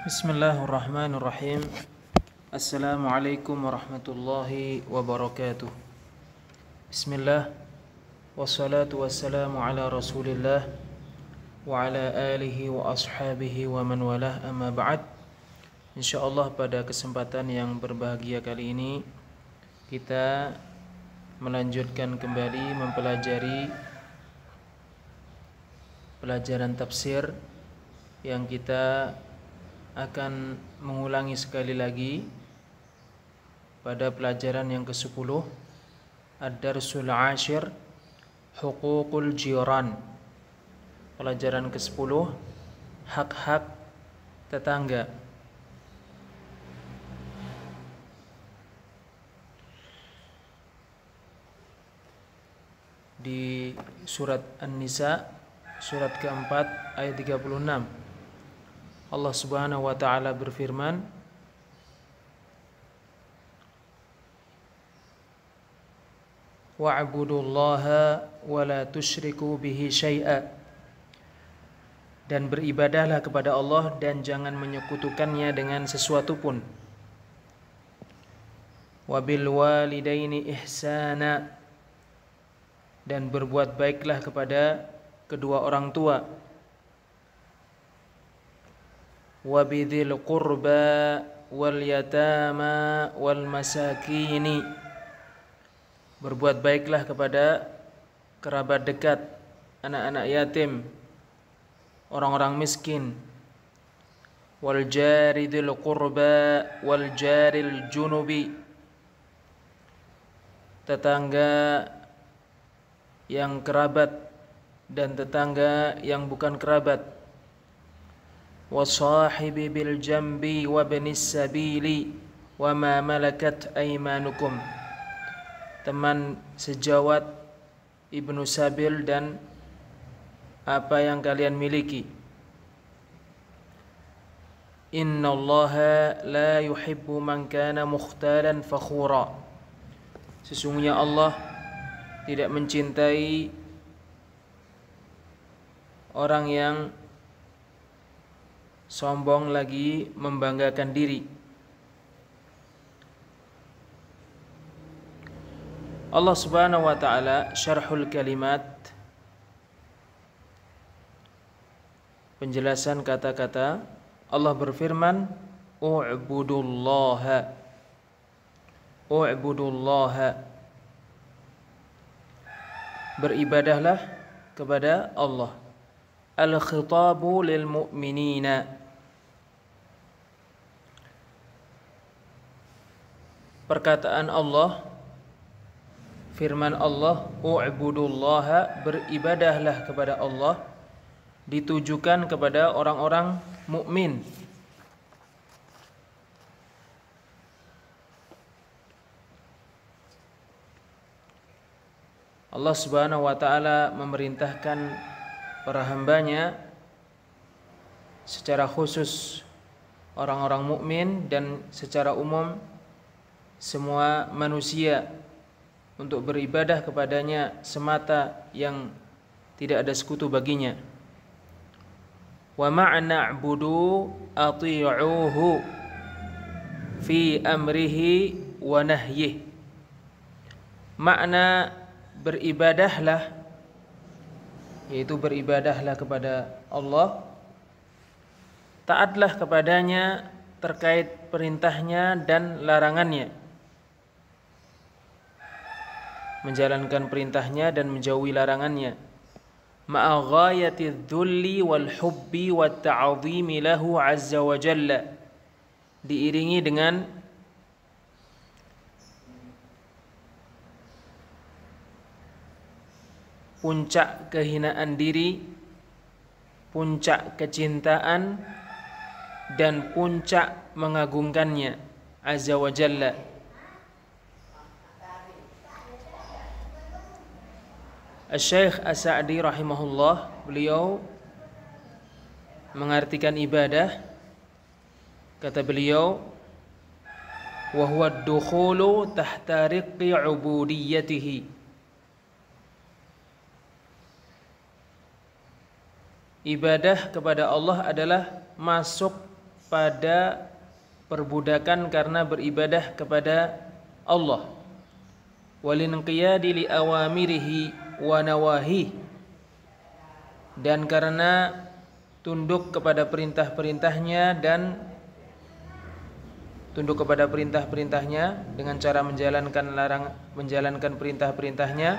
Bismillahirrahmanirrahim. Assalamualaikum warahmatullahi wabarakatuh. Bismillah. Wassalatu wassalamu ala rasulillah Wa ala alihi wa ashabihi wa man walah. Amma ba'd. InsyaAllah pada kesempatan yang berbahagia kali ini Kita melanjutkan kembali mempelajari Pelajaran tafsir Yang kita akan mengulangi sekali lagi pada pelajaran yang ke-10 Ad-Darsul Ashir Hukukul Jiran. Pelajaran ke-10 Hak-hak tetangga. Di surat An-Nisa Surat keempat ayat 36 Allah Subhanahu wa taala berfirman Wa'budullaha wa la tusyriku bihi syai'a. Dan beribadahlah kepada Allah dan jangan menyekutukannya dengan sesuatu pun. Wabil walidaini ihsana. Dan berbuat baiklah kepada kedua orang tua وبذي القربى واليتامى والمساكين berbuat baiklah kepada kerabat dekat anak-anak yatim orang-orang miskin wal jaridil qurba wal jaril junubi tetangga yang kerabat dan tetangga yang bukan kerabat وصاحب بالجنب وابن السبيل وما ملكت أيمانكم teman sejawat ibnu sabil dan apa yang kalian miliki Inna Allah la yuhibbu man kana mukhtalan fakhura Sesungguhnya Allah tidak mencintai orang yang sombong lagi membanggakan diri. Allah Subhanahu wa taala syarhul kalimat penjelasan kata-kata Allah berfirman u'budullaha. U'budullaha. Beribadahlah kepada Allah. Al-khitabu lil mu'minina perkataan Allah firman Allah u'budullaha beribadahlah kepada Allah. Ditujukan kepada orang-orang mukmin. Allah Subhanahu wa taala memerintahkan para hambanya secara khusus orang-orang mukmin dan secara umum semua manusia untuk beribadah kepadanya semata yang tidak ada sekutu baginya. Wa ma'na a'budu ati'uhu fi amrihi wa nahyih. Makna beribadahlah yaitu beribadahlah kepada Allah taatlah kepadanya terkait perintahnya dan larangannya menjalankan perintahnya dan menjauhi larangannya. Ma'a ghayati dhulli wal hubbi wat ta'zimi lahu azza wa jalla. Diiringi dengan puncak kehinaan diri puncak kecintaan dan puncak mengagungkannya azza wa jalla Syekh As-Sa'di rahimahullah beliau mengartikan ibadah. Kata beliau wa huwa ad-dukhulu tahta riqqi ubudiyyatihi ibadah kepada Allah adalah masuk pada perbudakan karena beribadah kepada Allah. Walinqiyadi li awamirihi wa nawahi. Dan karena tunduk kepada perintah-perintahnya dan tunduk kepada perintah-perintahnya dengan cara menjalankan larang menjalankan perintah-perintahnya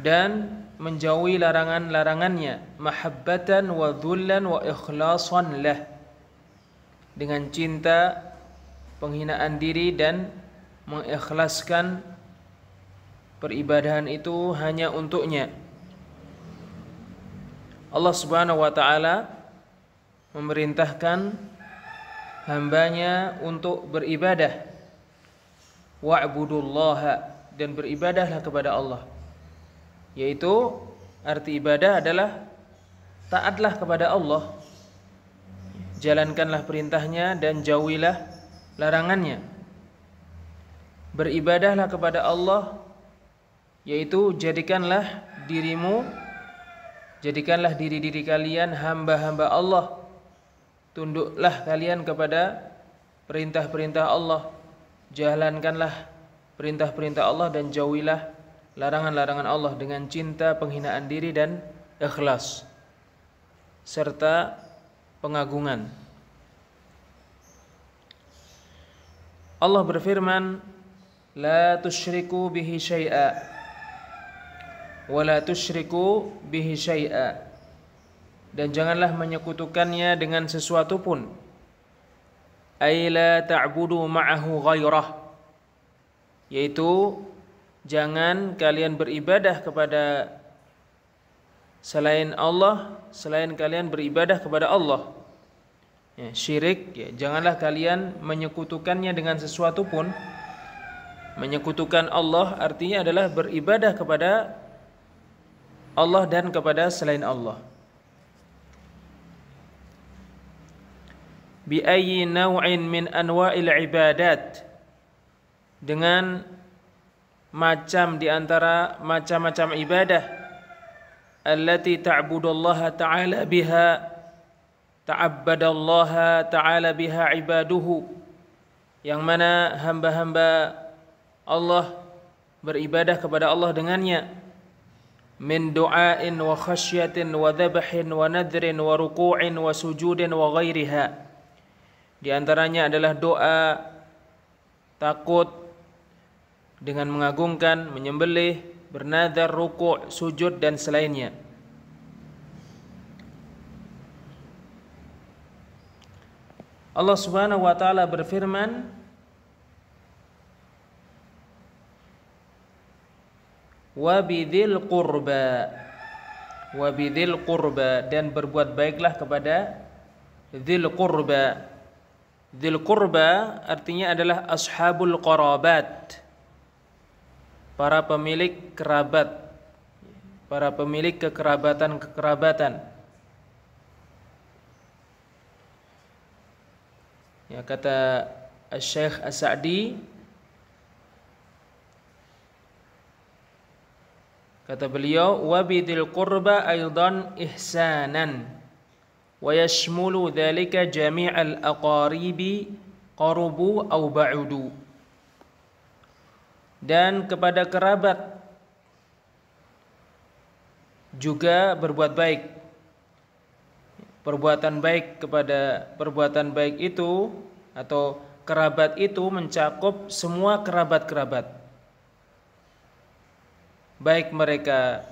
dan menjauhi larangan-larangannya mahabbatan wa dhullan wa ikhlasan lah dengan cinta penghinaan diri dan mengikhlaskan peribadahan itu hanya untuknya. Allah Subhanahu wa taala memerintahkan hambanya untuk beribadah. Wa'budullaha dan beribadahlah kepada Allah. Yaitu arti ibadah adalah taatlah kepada Allah. Jalankanlah perintahnya dan jauhilah larangannya. Beribadahlah kepada Allah yaitu jadikanlah dirimu jadikanlah diri-diri kalian hamba-hamba Allah. Tunduklah kalian kepada perintah-perintah Allah. Jalankanlah perintah-perintah Allah dan jauhilah larangan-larangan Allah dengan cinta penghinaan diri dan ikhlas serta pengagungan. Allah berfirman la tusyriku bihi syai'a wa la tusyriku bihi syai'a. Dan janganlah menyekutukannya dengan sesuatu pun. Ay la ta'budu ma'ahu ghairah yaitu jangan kalian beribadah kepada selain Allah selain kalian beribadah kepada Allah. Ya, syirik ya, janganlah kalian menyekutukannya dengan sesuatu pun. Menyekutukan Allah artinya adalah beribadah kepada Allah dan kepada selain Allah. Bi ayyi naw'in min anwa'il ibadat. Dengan macam di antara macam-macam ibadah. Allati ta'budallaha ta'ala biha ta'abbadallaha ta'ala biha ibaduhu. Yang mana hamba-hamba Allah beribadah kepada Allah dengannya min du'ain wa khasyatin wa dhabhin wa nadrin wa di antaranya adalah doa takut dengan mengagungkan, menyembelih, bernadar, rukuk, sujud dan selainnya. Allah Subhanahu wa taala berfirman wa bidzil qurba wa bidzil qurba dan berbuat baiklah kepada dzil qurba Dzil qurba artinya adalah ashabul qarabat. Para pemilik kerabat. Para pemilik kekerabatan-kekerabatan. Ya kata Syekh As-Sa'di kata beliau wa bidil qurba aidan ihsanan wa yashmulu dhalika jami'al aqaribi qarubu au ba'udu. Dan kepada kerabat juga berbuat baik. Perbuatan baik kepada perbuatan baik itu atau kerabat itu mencakup semua kerabat-kerabat baik mereka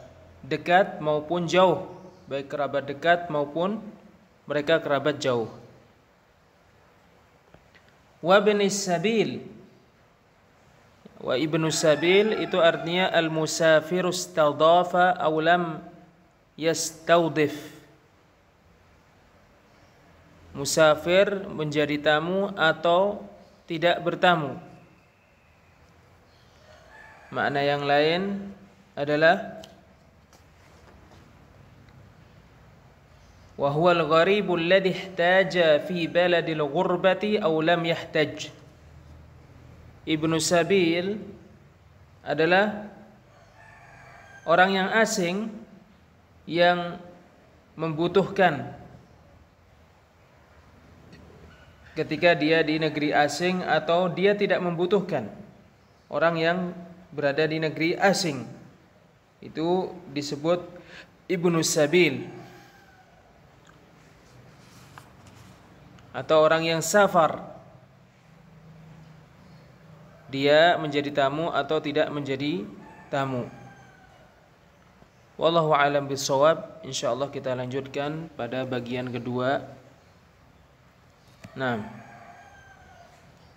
dekat maupun jauh baik kerabat dekat maupun mereka kerabat jauh. Wa sabil Wa ibnu sabil itu artinya al-musafir istadafa aw lam yastawdif. Musafir menjadi tamu atau tidak bertamu. Makna yang lain adalah wa huwal gharibul ladhi ihtaja fi baladil ghurbati aw lam yahtaj. Ibnu Sabil adalah orang yang asing yang membutuhkan ketika dia di negeri asing atau dia tidak membutuhkan orang yang berada di negeri asing itu disebut ibnu sabil. Atau orang yang safar. Dia menjadi tamu atau tidak menjadi tamu. Wallahu alam bisawab insyaallah kita lanjutkan pada bagian kedua. Nah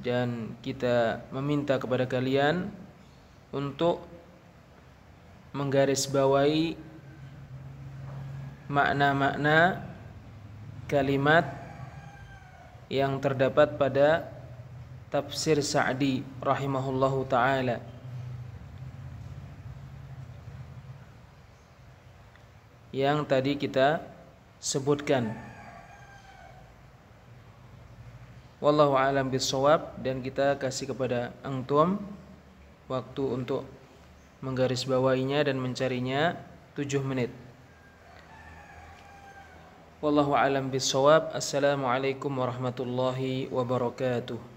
dan kita meminta kepada kalian untuk menggarisbawahi makna-makna kalimat yang terdapat pada tafsir Sa'di rahimahullahu taala. Yang tadi kita sebutkan. Wallahu alam bisawab dan kita kasih kepada antum waktu untuk menggarisbawahinya dan mencarinya 7 menit. Wallahu alam bisawab. Assalamualaikum warahmatullahi wabarakatuh.